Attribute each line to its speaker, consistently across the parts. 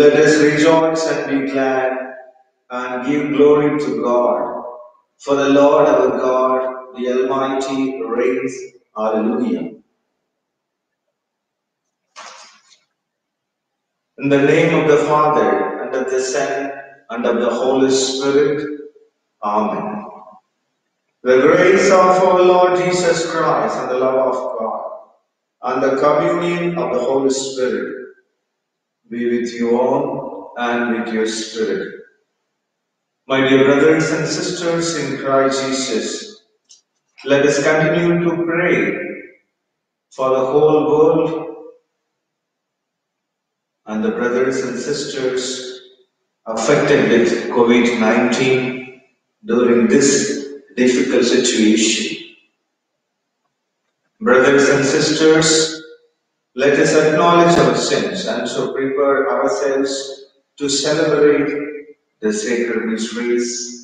Speaker 1: Let us rejoice and be glad and give glory to God. For the Lord our God, the Almighty, reigns. Hallelujah. In the name of the Father, and of the Son, and of the Holy Spirit. Amen. The grace of our Lord Jesus Christ, and the love of God, and the communion of the Holy Spirit be with you all and with your spirit. My dear brothers and sisters in Christ Jesus, let us continue to pray for the whole world and the brothers and sisters affected with COVID 19 during this difficult situation. Brothers and sisters, let us acknowledge our sins and so prepare ourselves to celebrate the sacred mysteries.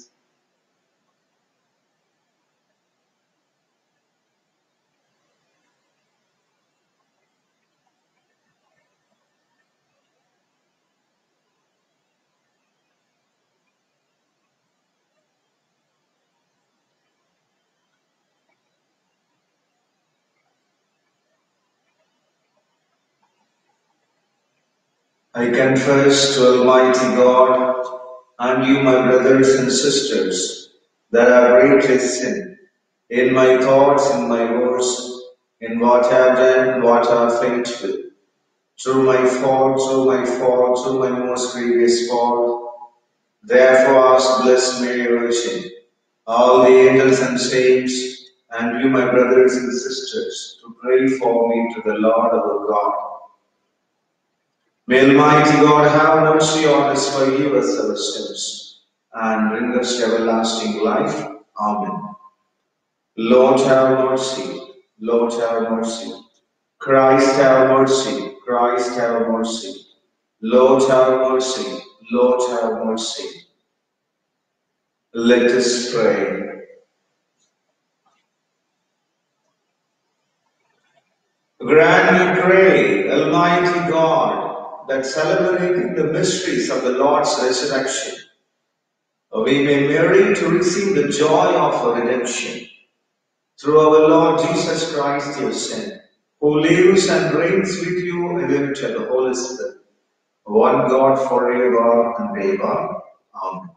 Speaker 1: I confess to Almighty God and you, my brothers and sisters, that I greatly sinned in my thoughts, in my words, in what I have done, what I have failed to do. Through my fault, through my fault, through my most grievous fault. Therefore, ask blessed Mary Virgin, all the angels and saints, and you, my brothers and sisters, to pray for me to the Lord our God. May Almighty God have mercy on us, forgive us our sins, and bring us everlasting life. Amen. Lord have mercy, Lord have mercy. Christ have mercy, Christ have mercy. Lord have mercy, Lord have mercy. Let us pray. Grant, we pray, Almighty God, that celebrating the mysteries of the Lord's resurrection, uh, we may merit to receive the joy of redemption through our Lord Jesus Christ, your Son, who lives and reigns with you of the Holy Spirit, one God forever and ever. Amen.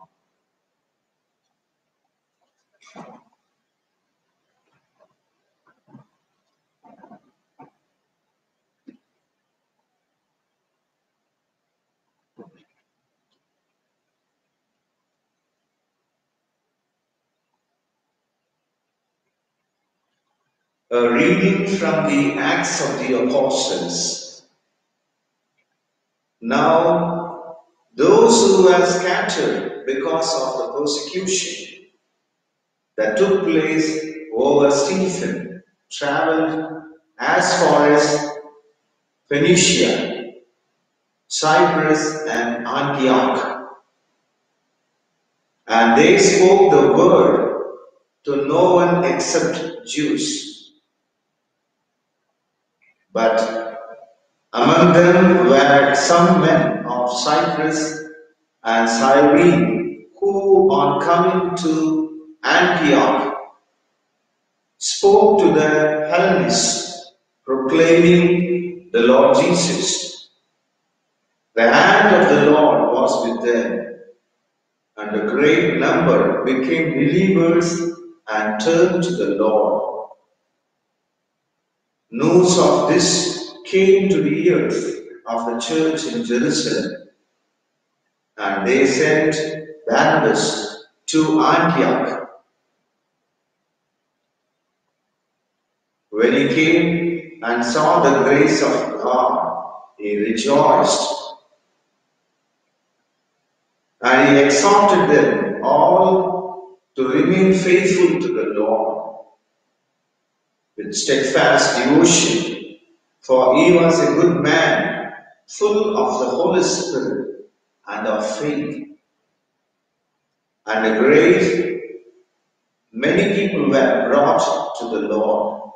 Speaker 1: A reading from the Acts of the Apostles. Now, those who were scattered because of the persecution that took place over Stephen traveled as far as Phoenicia, Cyprus, and Antioch. And they spoke the word to no one except Jews. But among them were some men of Cyprus and Cyrene who, on coming to Antioch, spoke to the Hellenists, proclaiming the Lord Jesus. The hand of the Lord was with them, and a great number became believers and turned to the Lord. News of this came to the ears of the church in Jerusalem, and they sent Barnabas to Antioch. When he came and saw the grace of God, he rejoiced. And he exhorted them all to remain faithful to the Lord with steadfast devotion, for he was a good man, full of the Holy Spirit and of faith. And a great many people were brought to the Lord.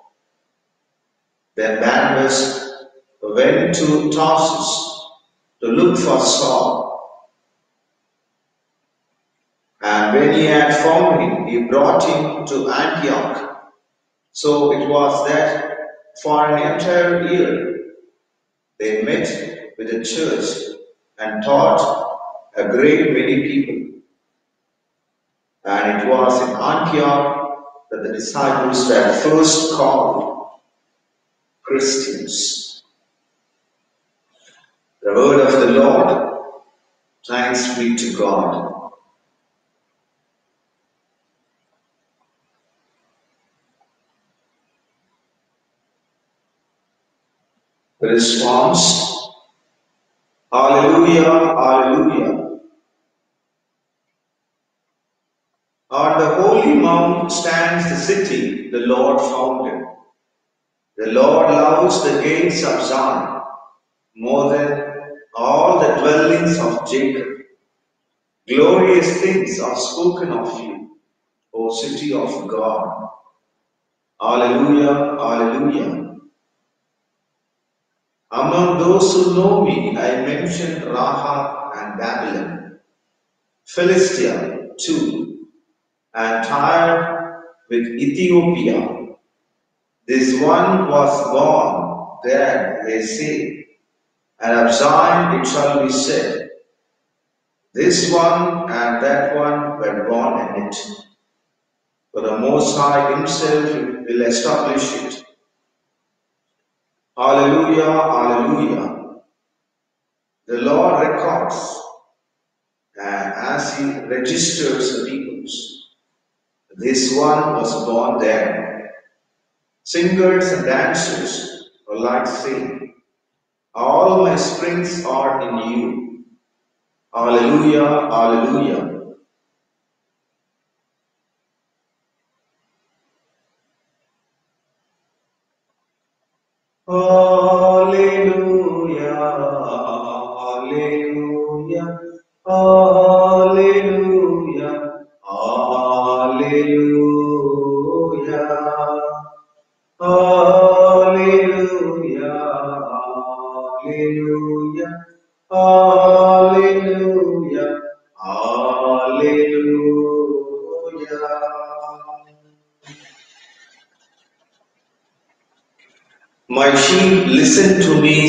Speaker 1: Then Barnabas went to Tarsus to look for Saul. And when he had found him, he brought him to Antioch. So it was that for an entire year they met with the church and taught a great many people. And it was in Antioch that the disciples were first called Christians. The word of the Lord. Thanks be to God. The response Hallelujah, Hallelujah. On the holy mount stands the city the Lord founded. The Lord loves the gates of Zion more than all the dwellings of Jacob. Glorious things are spoken of you, O city of God. Alleluia, Alleluia. Among those who know me, I mentioned Rahab and Babylon, Philistia too, and Tyre with Ethiopia. This one was born there, they say, and of Zion it shall be said, This one and that one were born in it. For the Most High Himself will establish it. Hallelujah, hallelujah. The Lord records and as He registers the peoples. This one was born there. Singers and dancers are like saying, All my springs are in you. Hallelujah, hallelujah. Hallelujah,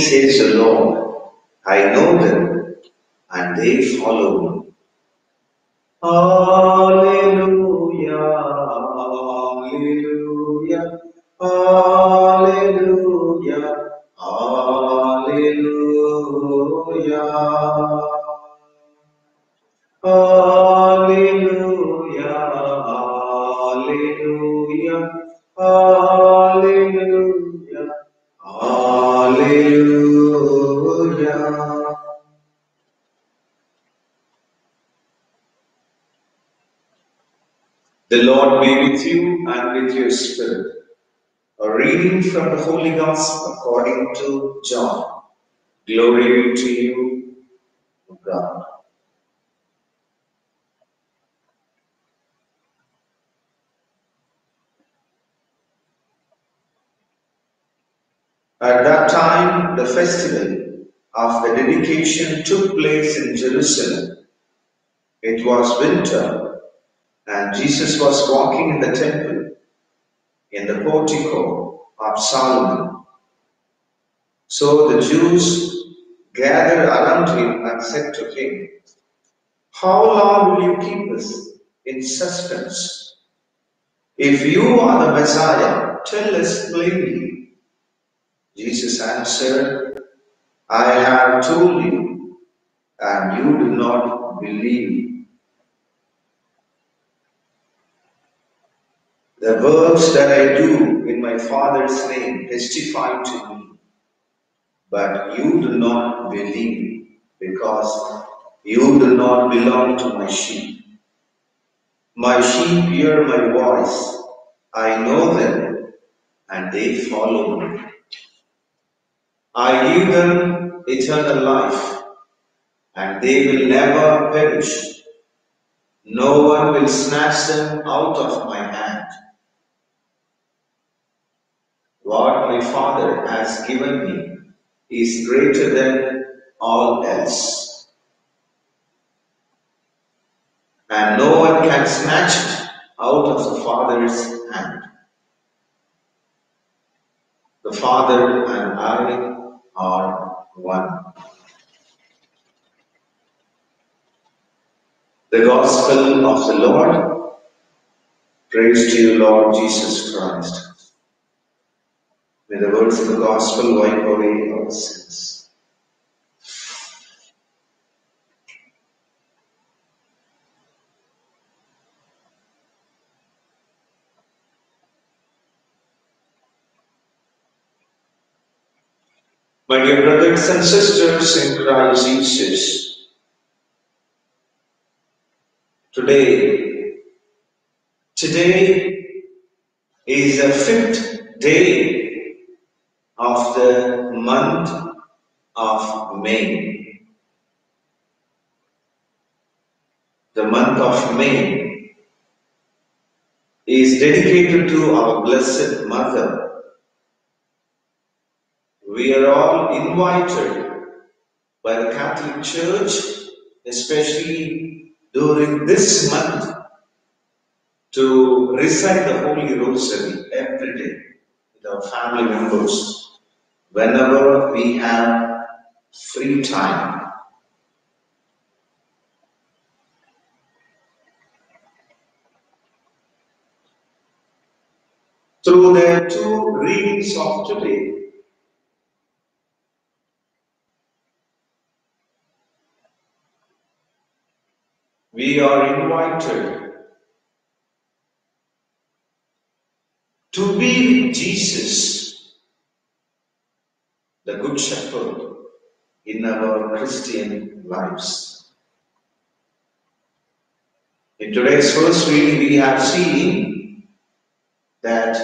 Speaker 1: says the Lord. I know them, and they follow me. Hallelujah, hallelujah, hallelujah, with your spirit. A reading from the Holy Gospel according to John. Glory be to you, O God. At that time, the festival of the dedication took place in Jerusalem. It was winter, and Jesus was walking in the temple in the portico of Solomon. So the Jews gathered around him and said to him, How long will you keep us in suspense? If you are the Messiah, tell us plainly. Jesus answered, I have told you, and you do not believe. The works that I do in my Father's name testify to me, but you do not believe because you do not belong to my sheep. My sheep hear my voice. I know them and they follow me. I give them eternal life and they will never perish. No one will snatch them out of my Father has given me is greater than all else. And no one can snatch it out of the Father's hand. The Father and I are one. The Gospel of the Lord. Praise to you, Lord Jesus Christ. May the words of the Gospel wipe away our sins. My dear brothers and sisters in Christ Jesus, today, today is the fifth day of the month of May. The month of May is dedicated to our Blessed Mother. We are all invited by the Catholic Church, especially during this month, to recite the Holy Rosary every day with our family members whenever we have free time. Through the two readings of today, we are invited to be with Jesus, the Good Shepherd, in our Christian lives. In today's first reading, we have seen that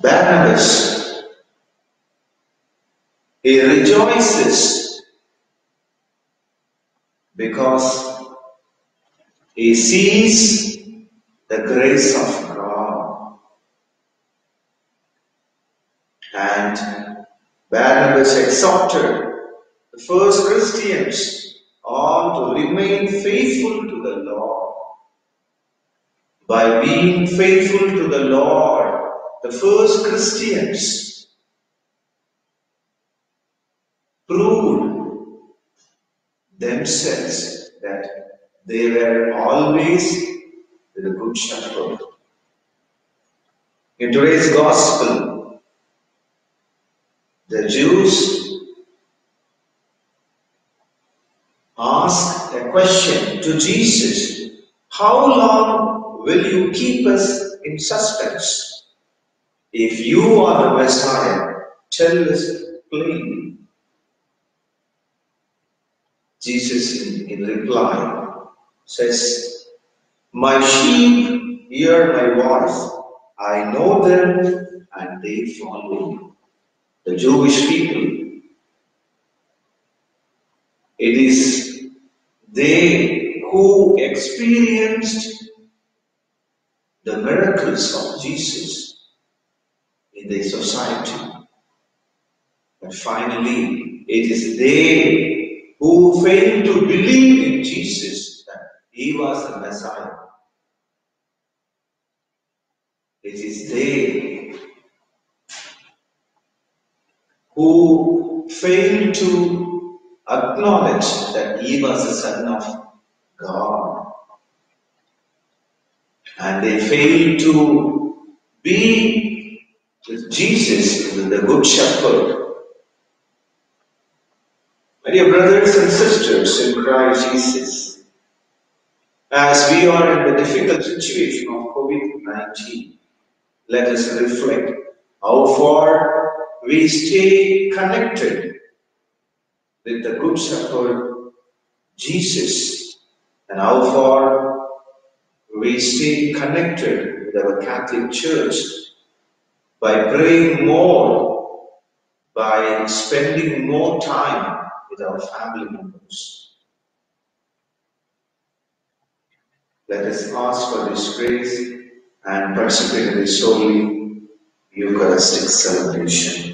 Speaker 1: Barnabas he rejoices because he sees the grace of God. And Barnabas exhorted the first Christians all to remain faithful to the Lord. By being faithful to the Lord, the first Christians proved themselves that they were always the Good Shepherd. In today's Gospel, the Jews ask a question to Jesus How long will you keep us in suspense? If you are the Messiah, tell us plainly. Jesus, in, reply, says, My sheep hear my voice. I know them and they follow me. The Jewish people, it is they who experienced the miracles of Jesus in their society. But finally, it is they who failed to believe in Jesus that he was the Messiah. It is they who failed to acknowledge that he was the Son of God. And they failed to be with Jesus, the Good Shepherd. My dear brothers and sisters in Christ Jesus, As we are in the difficult situation of COVID 19, let us reflect how far we stay connected with the Good Shepherd Jesus and how far we stay connected with our Catholic Church by praying more, by spending more time with our family members. Let us ask for this grace and participate in this holy Eucharistic celebration.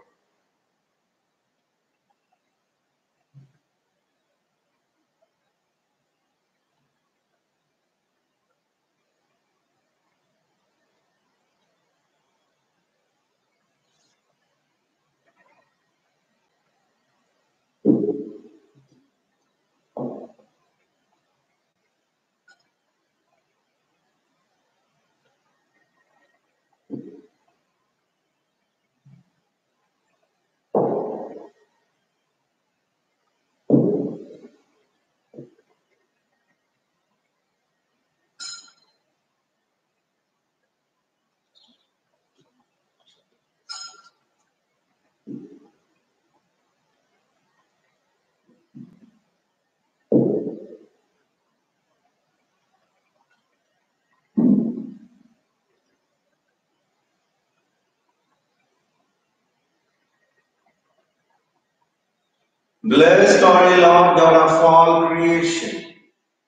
Speaker 1: Blessed are you, Lord God of all creation.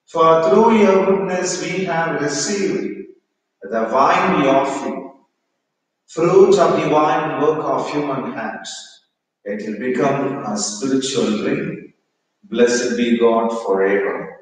Speaker 1: For through your goodness we have received the wine we offer fruit of divine work of human hands. It will become a spiritual drink. Blessed be God forever.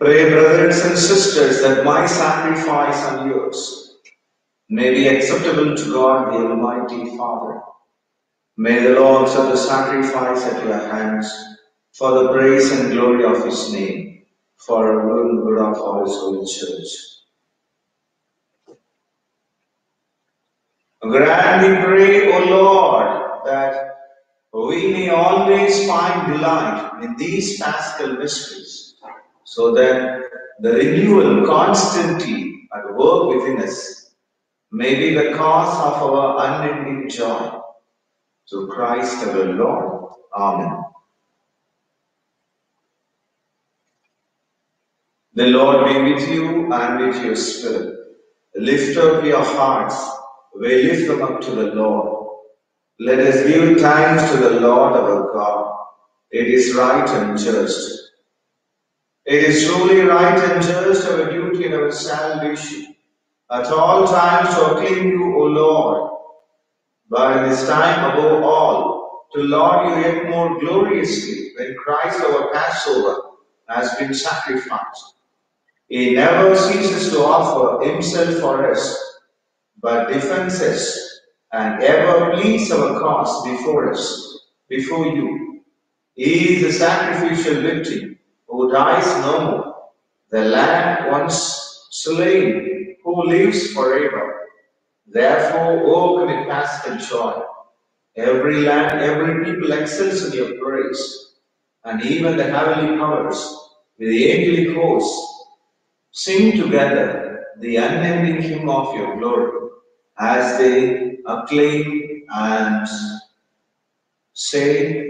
Speaker 1: Pray, brothers and sisters, that my sacrifice and yours may be acceptable to God, the Almighty Father. May the Lord accept the sacrifice at your hands for the praise and glory of his name, for our and good of all his holy church. Grant, we pray, O Lord, that we may always find delight in these paschal mysteries, so that the renewal constantly at work within us may be the cause of our unending joy. Through Christ our Lord. Amen. The Lord be with you and with your spirit. Lift up your hearts. We lift them up to the Lord. Let us give thanks to the Lord our God. It is right and just. It is truly right and just our duty and our salvation at all times to acclaim you, O Lord, but in this time above all, to laud you yet more gloriously when Christ our Passover has been sacrificed. He never ceases to offer himself for us, but defends us and ever pleads our cause before us, before you. He is the sacrificial victim who dies no more, the Lamb once slain who lives forever. Therefore, O paschal joy. Every land, every people excels in your praise, and even the heavenly powers with the angelic hosts sing together the unending hymn of your glory as they acclaim and say,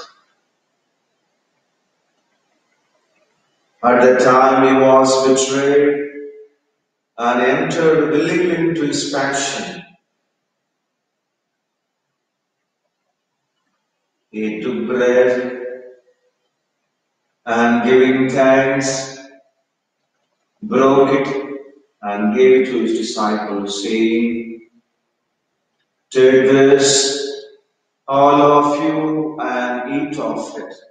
Speaker 1: At the time he was betrayed and entered willingly into his passion, he took bread and giving thanks, broke it and gave it to his disciples, saying, Take this, all of you, and eat of it.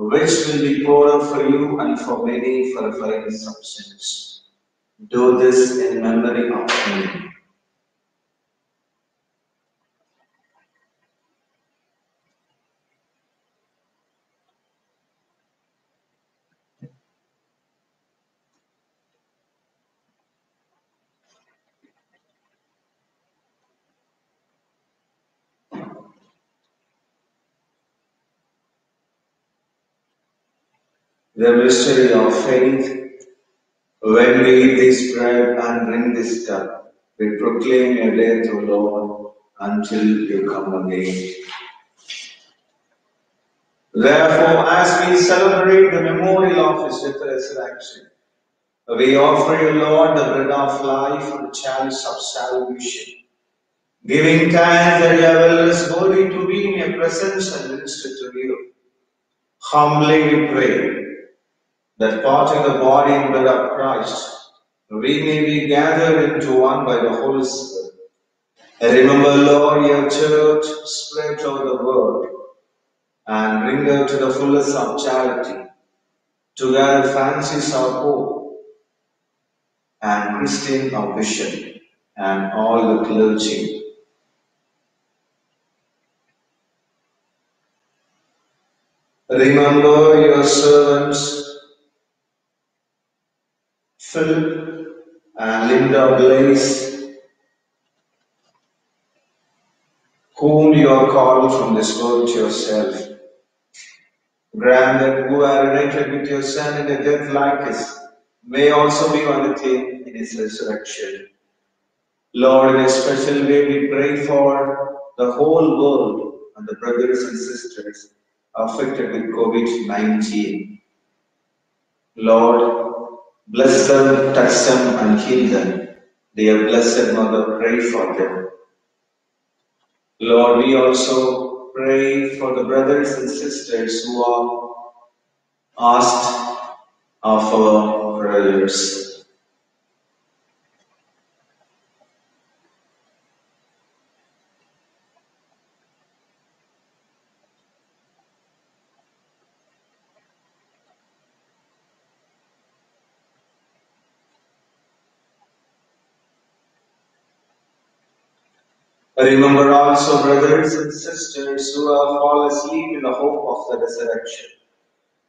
Speaker 1: which will be poured out for you and for many for the forgiveness of. Do this in memory of me. The mystery of faith. When we eat this bread and drink this cup, we proclaim your death, O Lord, until you come again. Therefore, as we celebrate the memorial of his resurrection, we offer you, Lord, the bread of life and the chalice of salvation, giving thanks that you have held us worthy to be in your presence and minister to you. Humbly we pray that parting the body and blood of Christ, we may be gathered into one by the Holy Spirit. And remember, Lord, your church spread over the world and bring her to the fullness of charity, to gather Francis our Pope and Christian our Bishop and all the clergy. Remember your servants Philip and Linda Blaze, whom you are called from this world to yourself. Grant that who are united with your Son in a death like his may also be one with him in his resurrection. Lord, in a special way we pray for the whole world and the brothers and sisters affected with COVID 19. Lord, bless them, touch them, and heal them. Dear Blessed Mother, pray for them. Lord, we also pray for the brothers and sisters who are asked of our prayers. Remember also, brothers and sisters, who have fallen asleep in the hope of the resurrection,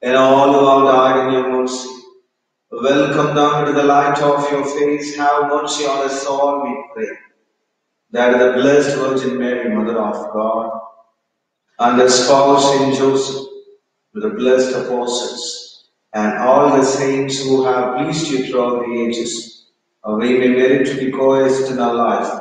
Speaker 1: and all who have died in your mercy. Welcome down to the light of your face. Have mercy on us all, we pray. That the Blessed Virgin Mary, Mother of God, and the spouse Saint Joseph, with the blessed apostles, and all the saints who have pleased you throughout the ages, we may merit to be co-heirs in our life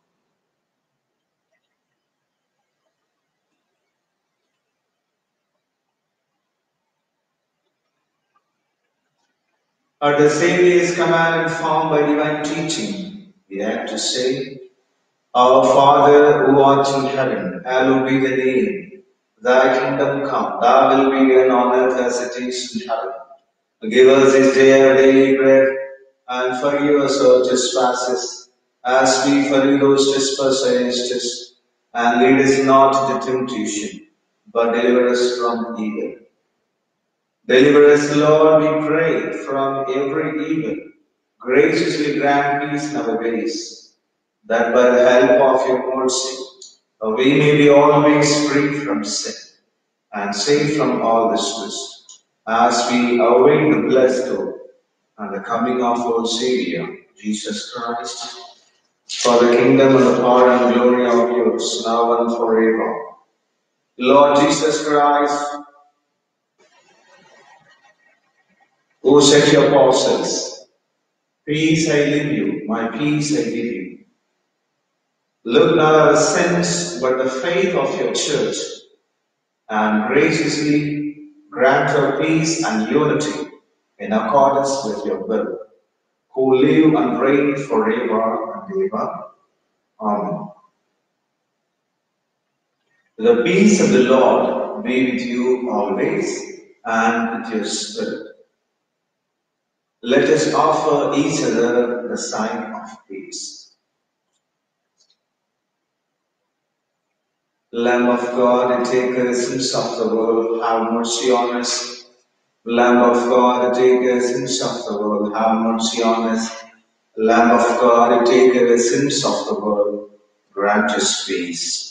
Speaker 1: At the Saviour's command and formed by divine teaching, we have to say, Our Father who art in heaven, hallowed be the name. Thy kingdom come, thy will be done on earth as it is in heaven. Give us this day our daily bread, and forgive us our trespasses, as we forgive those trespass against us. And lead us not into temptation, but deliver us from evil. Deliver us, Lord, we pray, from every evil. Graciously grant peace in our ways, that by the help of your mercy, we may be always free from sin and safe from all distress, as we await the blessed hope and the coming of our Savior, Jesus Christ. For the kingdom and the power and glory of yours, now and forever. Lord Jesus Christ, who said your apostles, Peace I leave you, my peace I give you. Look not at the sins, but the faith of your church, and graciously grant her peace and unity in accordance with your will, who live and reign forever and ever. Amen. The peace of the Lord be with you always and with your spirit. Let us offer each other the sign of peace. Lamb of God, take the sins of the world, have mercy on us. Lamb of God, take the sins of the world, have mercy on us. Lamb of God, take the sins of the world, grant us peace.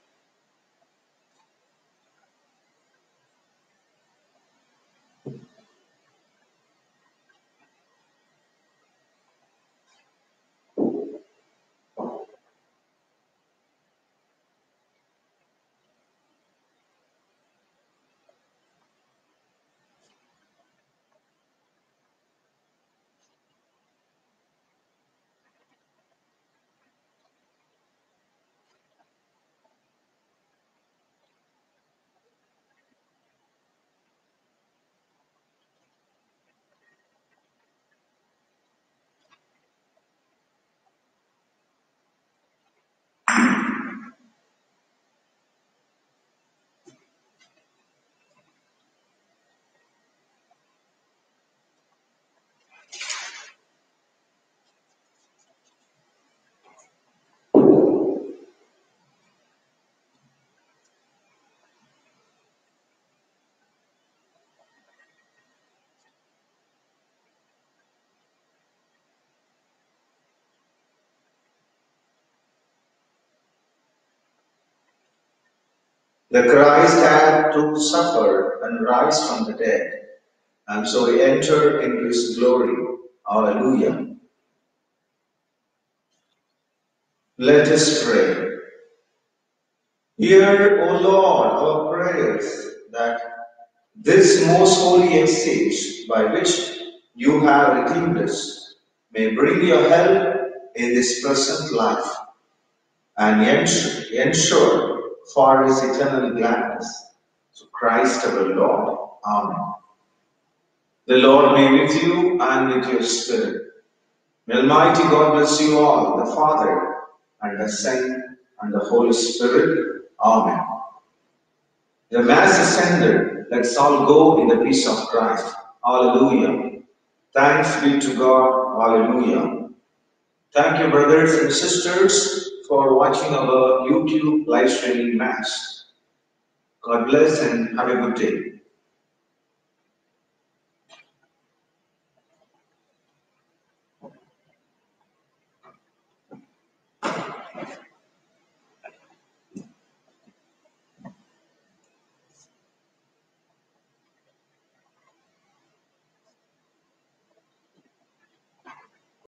Speaker 1: The Christ had to suffer and rise from the dead, and so he entered into his glory. Alleluia. Let us pray. Hear, O Lord, our prayers that this most holy exchange by which you have redeemed us may bring your help in this present life and ensure, ensure for his eternal gladness. So Christ our Lord. Amen. The Lord be with you and with your spirit. May Almighty God bless you all, the Father, and the Son, and the Holy Spirit. Amen. The Mass is ended. Let's all go in the peace of Christ. Hallelujah. Thanks be to God. Hallelujah. Thank you, brothers and sisters, for watching our YouTube live streaming Mass. God bless and have a good day.